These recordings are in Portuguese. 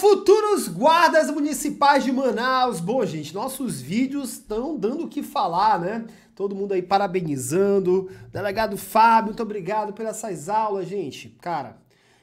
futuros guardas municipais de Manaus. Bom, gente, nossos vídeos estão dando o que falar, né? Todo mundo aí parabenizando. Delegado Fábio, muito obrigado por essas aulas, gente. Cara,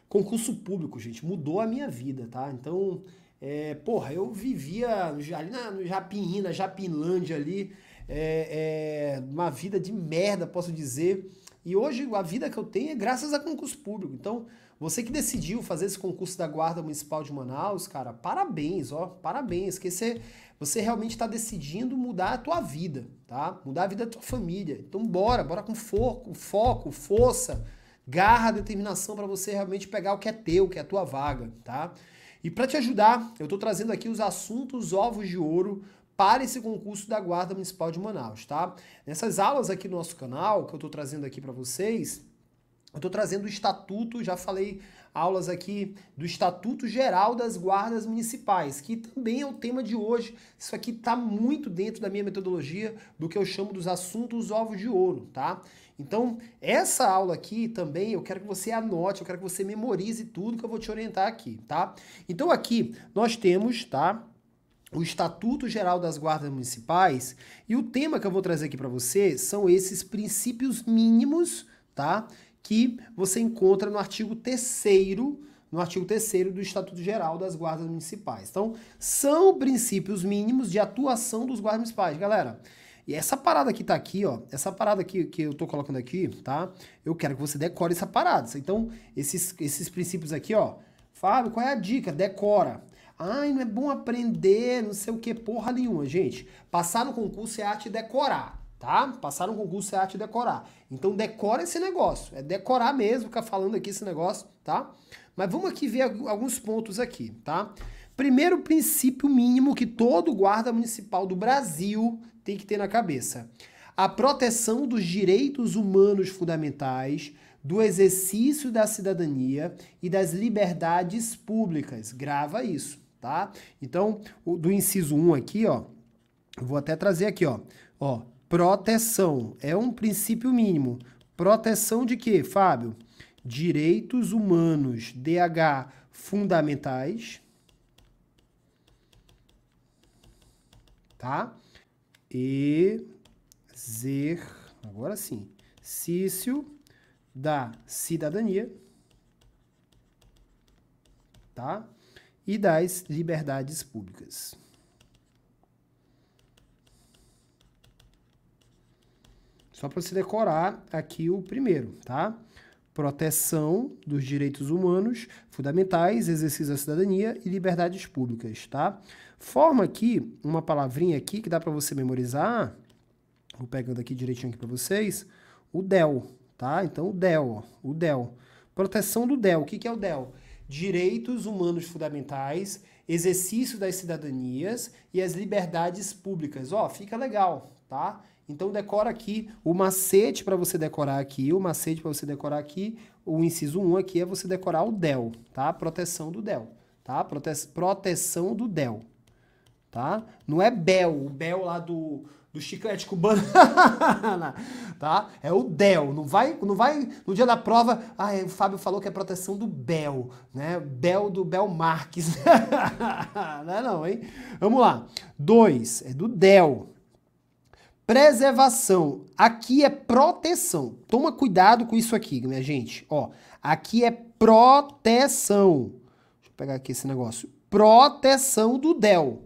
concurso público, gente, mudou a minha vida, tá? Então, é, porra, eu vivia ali na, no Japim, na Japinlândia ali, é, é, uma vida de merda, posso dizer. E hoje a vida que eu tenho é graças a concurso público. Então, você que decidiu fazer esse concurso da Guarda Municipal de Manaus, cara, parabéns, ó, parabéns, que você, você realmente está decidindo mudar a tua vida, tá? Mudar a vida da tua família. Então bora, bora com foco, foco, força, garra, determinação para você realmente pegar o que é teu, que é a tua vaga, tá? E para te ajudar, eu estou trazendo aqui os assuntos ovos de ouro para esse concurso da Guarda Municipal de Manaus, tá? Nessas aulas aqui no nosso canal, que eu estou trazendo aqui para vocês, eu estou trazendo o estatuto, já falei aulas aqui do Estatuto Geral das Guardas Municipais, que também é o tema de hoje. Isso aqui está muito dentro da minha metodologia do que eu chamo dos assuntos ovos de ouro, tá? Então, essa aula aqui também eu quero que você anote, eu quero que você memorize tudo que eu vou te orientar aqui, tá? Então, aqui nós temos, tá? o Estatuto Geral das Guardas Municipais e o tema que eu vou trazer aqui para você são esses princípios mínimos, tá? Que você encontra no artigo 3 no artigo 3 do Estatuto Geral das Guardas Municipais. Então, são princípios mínimos de atuação dos guardas municipais. Galera, e essa parada que tá aqui, ó, essa parada aqui que eu tô colocando aqui, tá? Eu quero que você decore essa parada. Então, esses, esses princípios aqui, ó. Fábio, qual é a dica? Decora. Ai, não é bom aprender, não sei o que, porra nenhuma, gente. Passar no concurso é arte de decorar tá? Passar um concurso é arte decorar. Então decora esse negócio, é decorar mesmo, ficar falando aqui esse negócio, tá? Mas vamos aqui ver alguns pontos aqui, tá? Primeiro princípio mínimo que todo guarda municipal do Brasil tem que ter na cabeça. A proteção dos direitos humanos fundamentais, do exercício da cidadania e das liberdades públicas. Grava isso, tá? Então, do inciso 1 aqui, ó, vou até trazer aqui, ó, ó, Proteção é um princípio mínimo. Proteção de quê, Fábio? Direitos humanos, DH fundamentais. Tá? E zer, agora sim, exercício da cidadania, tá? E das liberdades públicas. Só para você decorar aqui o primeiro, tá? Proteção dos direitos humanos fundamentais, exercício da cidadania e liberdades públicas, tá? Forma aqui uma palavrinha aqui que dá para você memorizar. Vou pegando aqui direitinho aqui para vocês. O DEL, tá? Então o DEL, o DEL. Proteção do DEL. O que, que é o DEL? Direitos humanos fundamentais, exercício das cidadanias e as liberdades públicas. Ó, fica legal, tá? Então decora aqui o macete para você decorar aqui, o macete para você decorar aqui, o inciso 1 aqui é você decorar o DEL, tá? Proteção do DEL, tá? Prote proteção do DEL, tá? Não é BEL, o BEL lá do, do chiclete cubano, tá? É o DEL, não vai, não vai no dia da prova, ah, o Fábio falou que é proteção do BEL, né? BEL do Bel Marques, não é não, hein? Vamos lá, 2 é do DEL, Preservação. Aqui é proteção. Toma cuidado com isso aqui, minha gente. Ó, aqui é proteção. Deixa eu pegar aqui esse negócio. Proteção do DEL.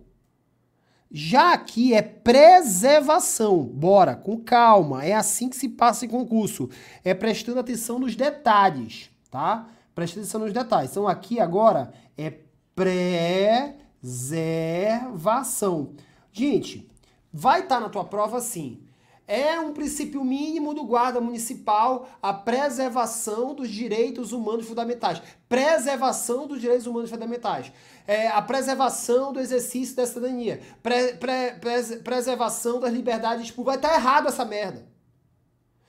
Já aqui é preservação. Bora, com calma. É assim que se passa em concurso. É prestando atenção nos detalhes, tá? Prestando atenção nos detalhes. Então aqui agora é preservação. Gente, Vai estar tá na tua prova sim. É um princípio mínimo do guarda municipal a preservação dos direitos humanos fundamentais. Preservação dos direitos humanos fundamentais. É, a preservação do exercício da cidadania. Pre, pre, pre, preservação das liberdades públicas. Vai estar tá errado essa merda.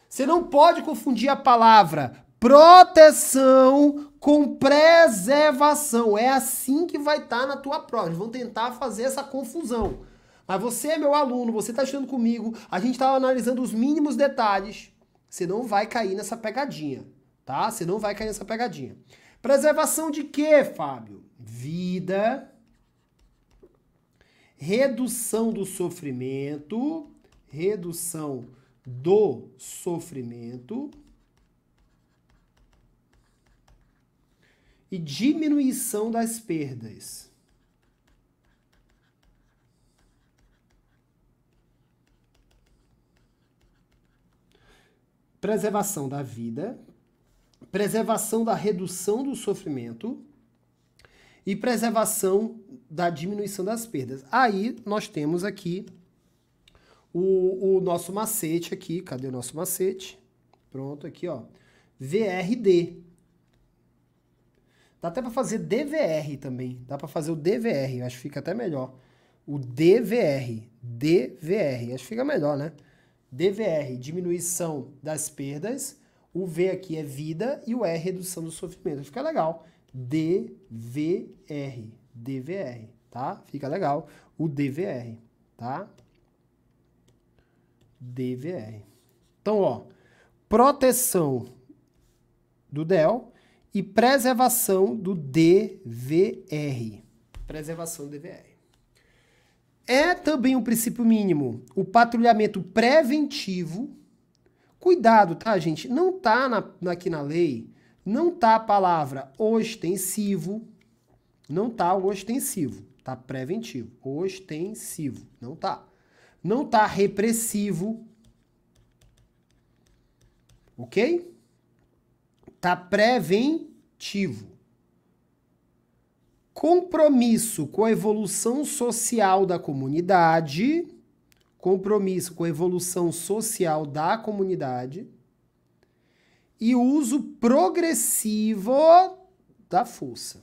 Você não pode confundir a palavra proteção com preservação. É assim que vai estar tá na tua prova. Eles vão tentar fazer essa confusão. Mas você é meu aluno, você está estudando comigo, a gente está analisando os mínimos detalhes. Você não vai cair nessa pegadinha, tá? Você não vai cair nessa pegadinha. Preservação de quê, Fábio? vida, redução do sofrimento, redução do sofrimento e diminuição das perdas. Preservação da vida, preservação da redução do sofrimento e preservação da diminuição das perdas. Aí nós temos aqui o, o nosso macete aqui. Cadê o nosso macete? Pronto, aqui, ó. VRD. Dá até para fazer DVR também. Dá para fazer o DVR, acho que fica até melhor. O DVR, DVR, acho que fica melhor, né? DVR, diminuição das perdas. O V aqui é vida e o R, redução do sofrimento. Fica legal. DVR, DVR, tá? Fica legal. O DVR, tá? DVR. Então, ó, proteção do DEL e preservação do DVR. Preservação do DVR. É também um princípio mínimo o patrulhamento preventivo. Cuidado, tá, gente? Não tá na, aqui na lei, não tá a palavra ostensivo, não tá o ostensivo, tá preventivo. Ostensivo, não tá. Não tá repressivo. OK? Tá preventivo. Compromisso com a evolução social da comunidade. Compromisso com a evolução social da comunidade. E uso progressivo da força.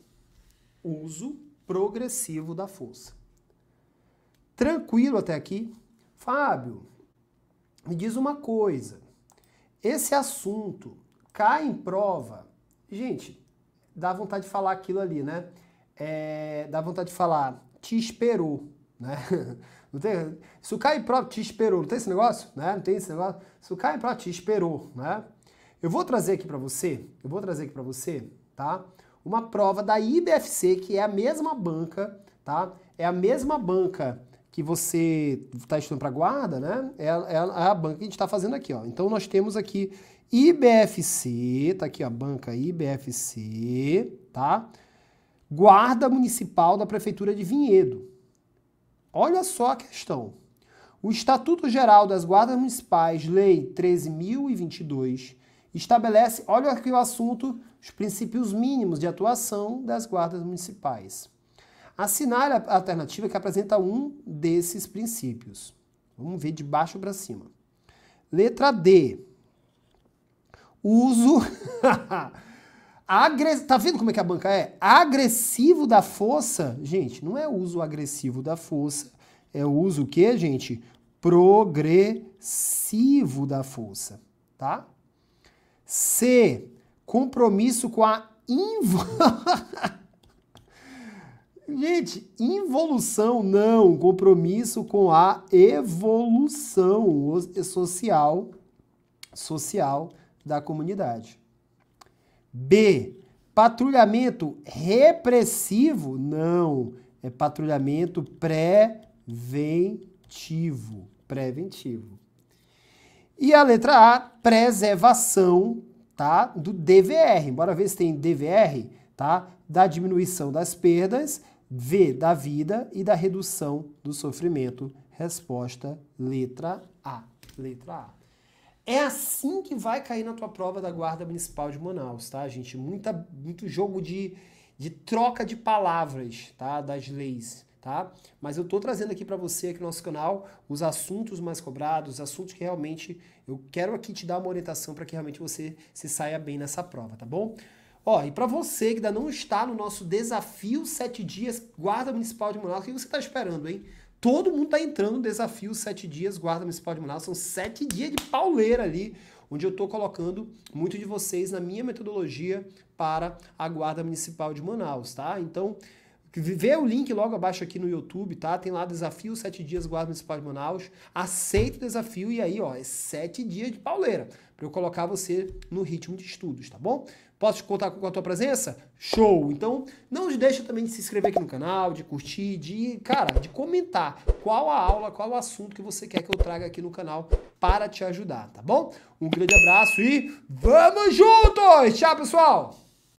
Uso progressivo da força. Tranquilo até aqui? Fábio, me diz uma coisa. Esse assunto cai em prova. Gente, dá vontade de falar aquilo ali, né? É, dá vontade de falar, te esperou, né? Não tem, isso cai prova, te esperou. Não tem esse negócio? Né? Não tem esse negócio? Cai prova, te esperou, né? Eu vou trazer aqui para você, eu vou trazer aqui para você, tá? Uma prova da IBFC, que é a mesma banca, tá? É a mesma banca que você está estudando para guarda, né? É, é, é, a banca que a gente está fazendo aqui, ó. Então nós temos aqui IBFC, tá aqui a banca IBFC, tá? Guarda Municipal da Prefeitura de Vinhedo. Olha só a questão. O Estatuto Geral das Guardas Municipais, Lei 13.022, estabelece, olha aqui o assunto, os princípios mínimos de atuação das guardas municipais. Assinar a alternativa que apresenta um desses princípios. Vamos ver de baixo para cima. Letra D uso. Tá vendo como é que a banca é? Agressivo da força. Gente, não é uso agressivo da força. É uso o quê, gente? Progressivo da força. Tá? C. Compromisso com a invo... Gente, involução não, compromisso com a evolução social social da comunidade. B. Patrulhamento repressivo? Não. É patrulhamento preventivo. Preventivo. E a letra A, preservação, tá? Do DVR. Bora ver se tem DVR, tá? Da diminuição das perdas, V, da vida e da redução do sofrimento. Resposta, letra A. Letra A. É assim que vai cair na tua prova da Guarda Municipal de Manaus, tá, gente? Muita, muito jogo de, de troca de palavras, tá? Das leis, tá? Mas eu tô trazendo aqui para você, aqui no nosso canal, os assuntos mais cobrados, os assuntos que realmente eu quero aqui te dar uma orientação para que realmente você se saia bem nessa prova, tá bom? Ó, e para você que ainda não está no nosso desafio 7 dias Guarda Municipal de Manaus, o que você está esperando, hein? Todo mundo está entrando no desafio sete dias, Guarda Municipal de Manaus. São sete dias de pauleira ali, onde eu estou colocando muito de vocês na minha metodologia para a Guarda Municipal de Manaus, tá? Então, Vê o link logo abaixo aqui no YouTube, tá? Tem lá desafio 7 dias Guarda Municipal de Manaus. Aceita o desafio e aí, ó, é 7 dias de pauleira para eu colocar você no ritmo de estudos, tá bom? Posso contar com a tua presença? Show! Então, não deixa também de se inscrever aqui no canal, de curtir, de, cara, de comentar qual a aula, qual o assunto que você quer que eu traga aqui no canal para te ajudar, tá bom? Um grande abraço e vamos juntos! Tchau, pessoal!